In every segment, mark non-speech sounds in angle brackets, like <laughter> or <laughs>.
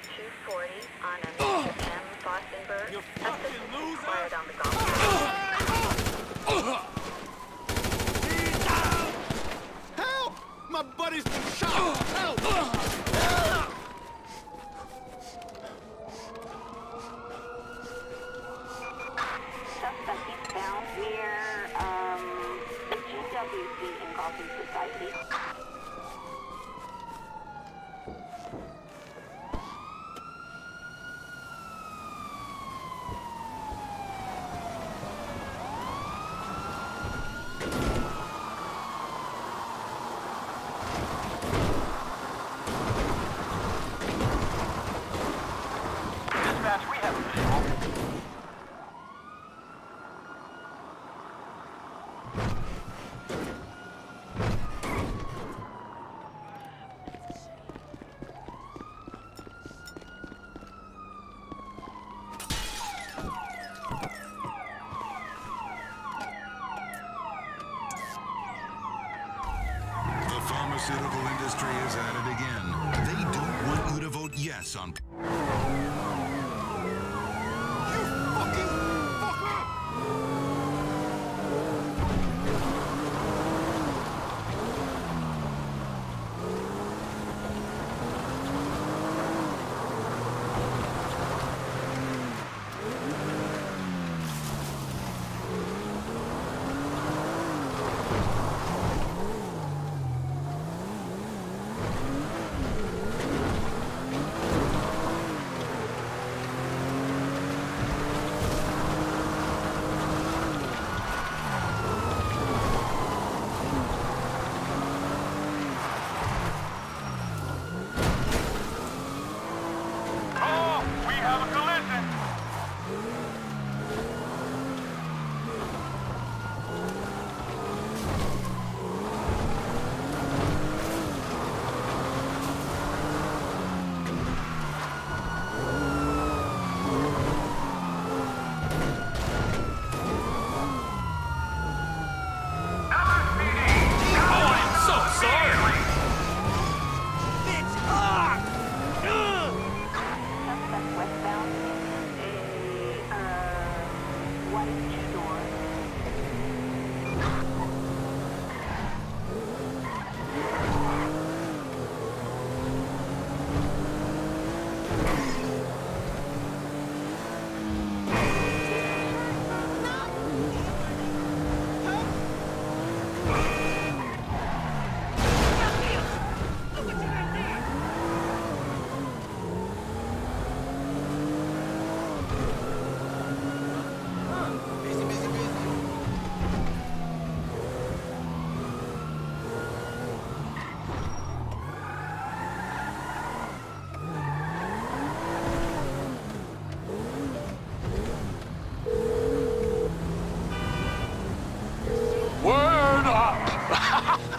240 on a Mr. M. Assistance required on the golf course. Help! My buddy's pharmaceutical industry is at it again. They don't want you to vote yes on.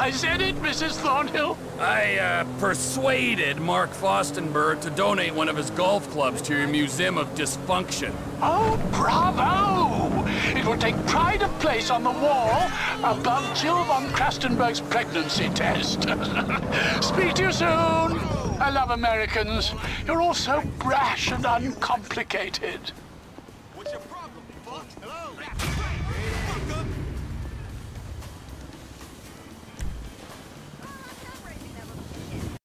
I said it, Mrs. Thornhill. I, uh, persuaded Mark Fostenburg to donate one of his golf clubs to your Museum of Dysfunction. Oh, bravo! It will take pride of place on the wall above Jill von Crastenburg's pregnancy test. <laughs> Speak to you soon. I love Americans. You're all so brash and uncomplicated. What's your problem, fuck? Hello?